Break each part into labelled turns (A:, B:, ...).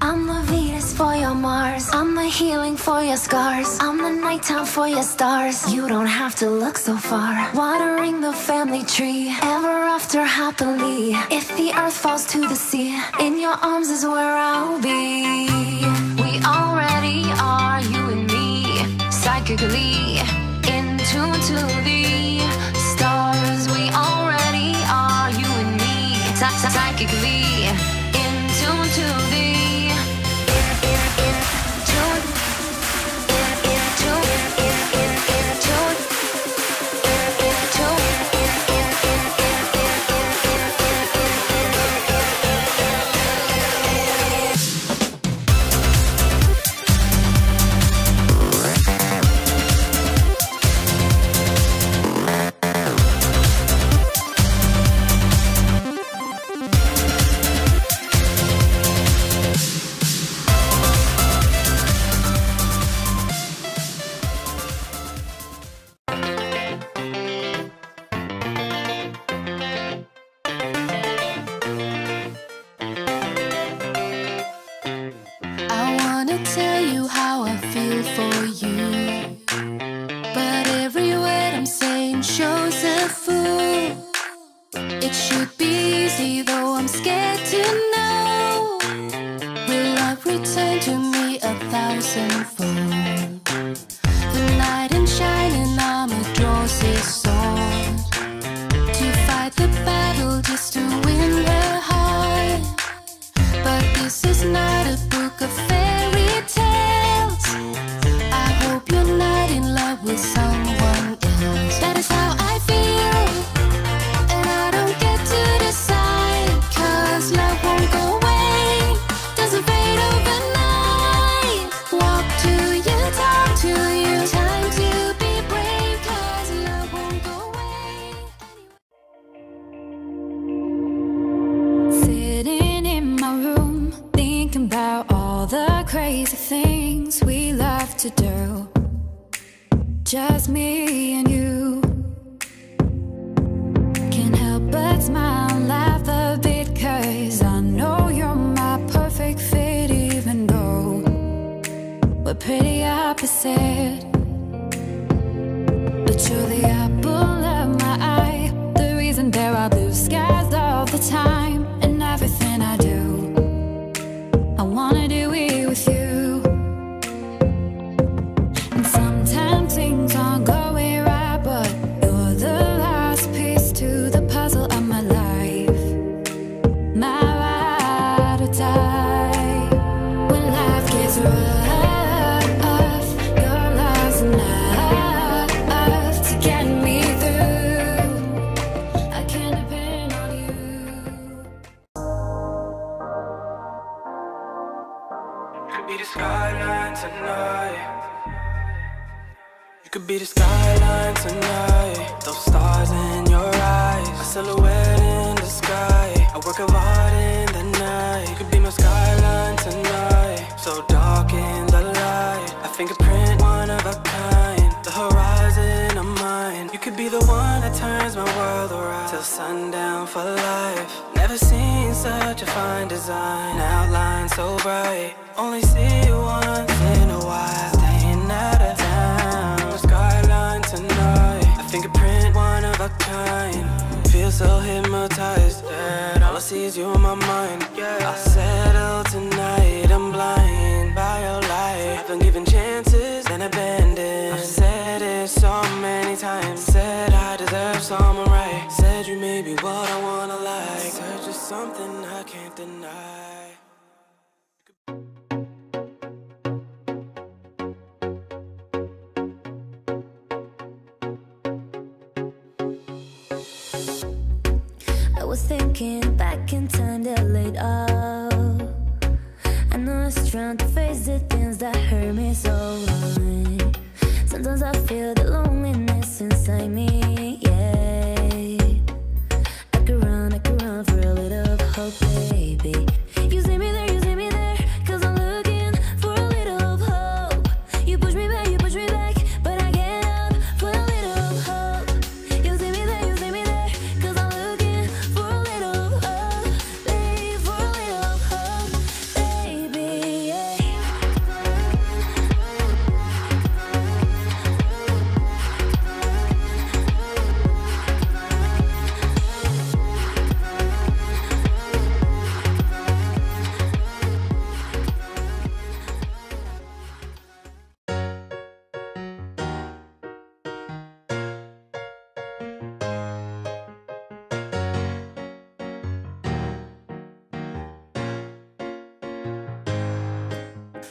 A: I'm the Venus for your Mars. I'm the healing for your scars. I'm the nighttime for your stars. You don't have to look so far. Watering the family tree. Ever after happily. If the earth falls to the sea, in your arms is where I'll be. A thousandfold? The knight in shining armor draws his sword to fight the battle just to win her heart. But this is not a book of crazy things we love to do. Just me and you. Can't help but smile, laugh a bit, cause I know you're my perfect fit, even though we're pretty opposite.
B: Be the skyline tonight. You could be the skyline tonight. Those stars in your eyes, a silhouette in the sky. A work of art in the night. You could be my skyline tonight. So dark in the light. A fingerprint, one of a kind. The horizon of mine. You could be the one that turns my world around. Till sundown for life. Never seen such a fine design. Outline so bright. Only see you once in a while. Staying out of town. Skyline tonight. A fingerprint, one of a kind. Feel so hypnotized that all I see is you in my mind. What I wanna like. Search is something I can't deny.
A: I was thinking back in time that laid off. I know I was trying to face the things that hurt me so long. Sometimes I feel the loneliness inside me,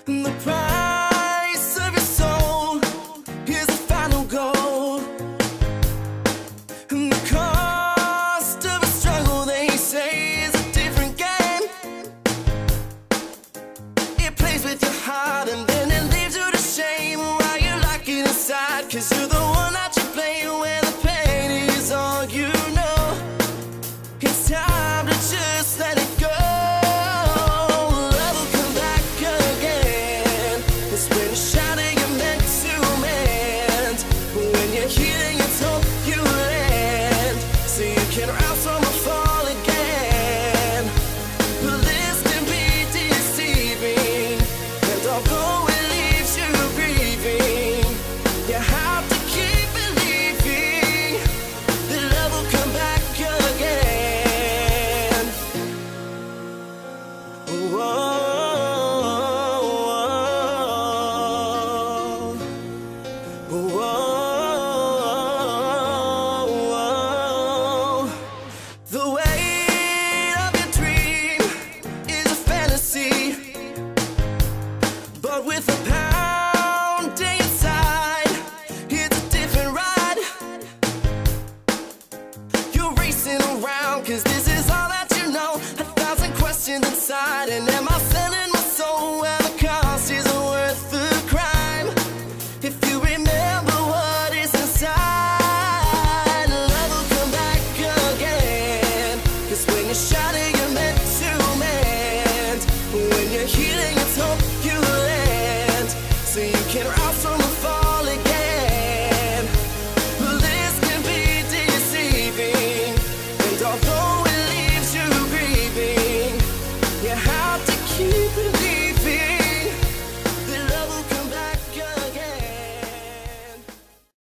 C: The price